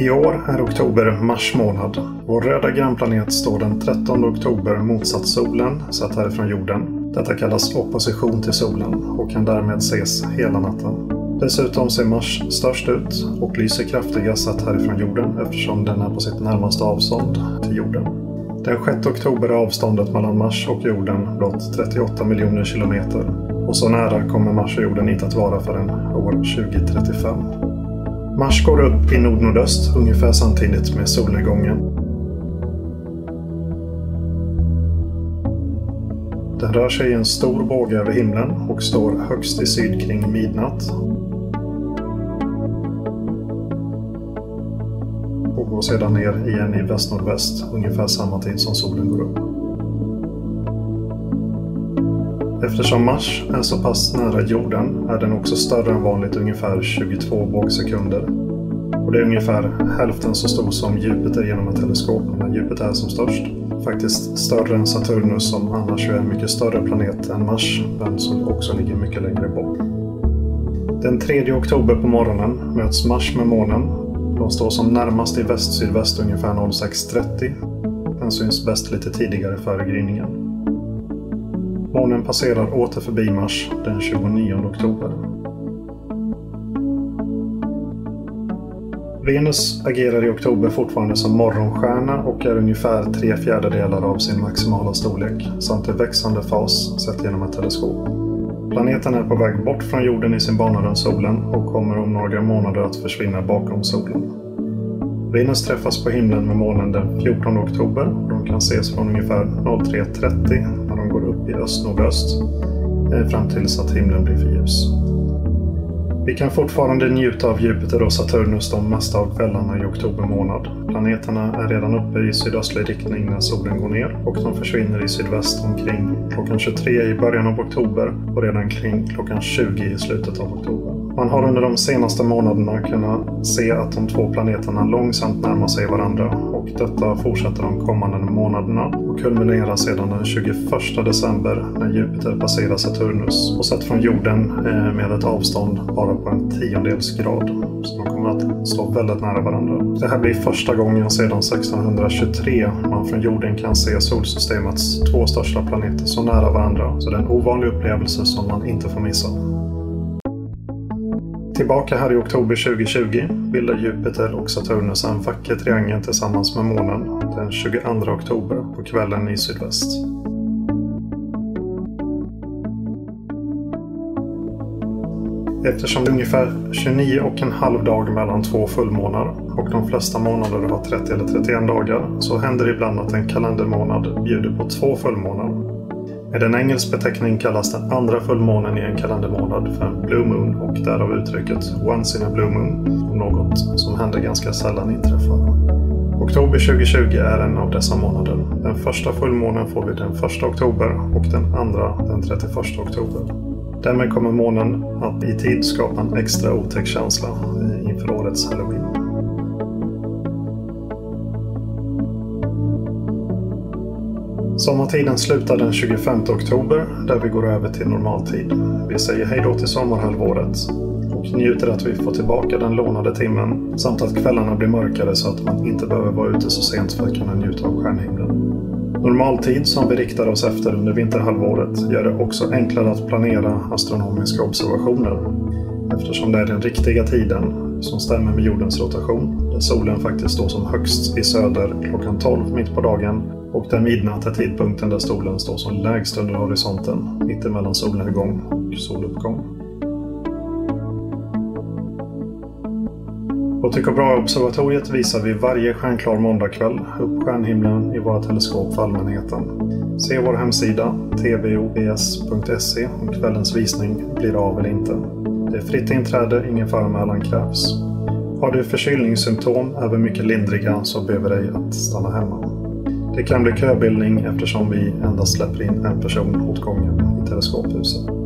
I år är oktober mars månad. Vår röda grannplanet står den 13 oktober motsatt solen, sett härifrån jorden. Detta kallas opposition till solen och kan därmed ses hela natten. Dessutom ser Mars störst ut och lyser kraftigast sett härifrån jorden eftersom den är på sitt närmaste avstånd till jorden. Den 6 oktober är avståndet mellan Mars och jorden blott 38 miljoner kilometer och så nära kommer Mars och jorden inte att vara förrän år 2035. Mars går upp i nordnordöst ungefär samtidigt med solnedgången. Den rör sig i en stor båge över himlen och står högst i syd kring midnatt. Och går sedan ner igen i väst-nordväst ungefär samma tid som solen går upp. Eftersom Mars är så pass nära jorden är den också större än vanligt ungefär 22 vågsekunder. Och det är ungefär hälften så stor som Jupiter genom ett teleskop när Jupiter är som störst. Faktiskt större än Saturnus som annars är en mycket större planet än Mars, men som också ligger mycket längre bort. Den 3 oktober på morgonen möts Mars med månen. De står som närmast i väst-sydväst ungefär 06.30. Den syns bäst lite tidigare före gryningen. Månen passerar åter förbi Mars den 29 oktober. Venus agerar i oktober fortfarande som morgonstjärna och är ungefär tre fjärdedelar av sin maximala storlek samt i växande fas sett genom ett teleskop. Planeten är på väg bort från jorden i sin bana runt solen och kommer om några månader att försvinna bakom solen. Venus träffas på himlen med månen den 14 oktober. De kan ses från ungefär 03.30 i öst-nordöst eh, fram tills att himlen blir för ljus. Vi kan fortfarande njuta av Jupiter och Saturnus de mesta av kvällarna i oktober månad. Planeterna är redan uppe i sydöstlig riktning när solen går ner och de försvinner i sydväst omkring klockan 23 i början av oktober och redan kring klockan 20 i slutet av oktober. Man har under de senaste månaderna kunnat se att de två planeterna långsamt närmar sig varandra och detta fortsätter de kommande månaderna och kulminerar sedan den 21 december när Jupiter passerar Saturnus och sett från jorden eh, med ett avstånd bara på en tiondels grad. Så de kommer att stå väldigt nära varandra. Det här blir första gången sedan 1623 man från jorden kan se solsystemets två största planeter så nära varandra. Så det är en ovanlig upplevelse som man inte får missa. Tillbaka här i oktober 2020 bildar Jupiter och Saturnus en vacker triangel tillsammans med månen den 22 oktober på kvällen i sydväst. Eftersom det är ungefär 29 och en halv dag mellan två fullmånar och de flesta månader har 30 eller 31 dagar så händer det ibland att en kalendermånad bjuder på två fullmånar med en engelsk beteckning kallas den andra fullmånen i en kalendermånad för en blue moon och därav uttrycket “once in a blue moon” om något som händer ganska sällan inträffar. Oktober 2020 är en av dessa månader. Den första fullmånen får vi den 1 oktober och den andra den 31 oktober. Därmed kommer månen att i tid skapa en extra otäck känsla inför årets halloween. Sommartiden slutar den 25 oktober där vi går över till normaltid. Vi säger hej då till sommarhalvåret och njuter att vi får tillbaka den lånade timmen samt att kvällarna blir mörkare så att man inte behöver vara ute så sent för att kunna njuta av stjärnhimlen. Normaltid som vi riktar oss efter under vinterhalvåret gör det också enklare att planera astronomiska observationer eftersom det är den riktiga tiden som stämmer med jordens rotation där solen faktiskt står som högst i söder klockan 12 mitt på dagen och den midnatt är tidpunkten där solen står som lägst under horisonten, mittemellan solnedgång och soluppgång. På Tycho Brahe-observatoriet visar vi varje stjärnklar måndagkväll upp stjärnhimlen i våra teleskop för allmänheten. Se vår hemsida, tvobs.se, om kvällens visning blir av eller inte. Det är fritt inträde, ingen föranmälan krävs. Har du förkylningssymptom, även mycket lindriga, så ber vi dig att stanna hemma. Det kan bli köbildning eftersom vi endast släpper in en person åt gången i teleskophuset.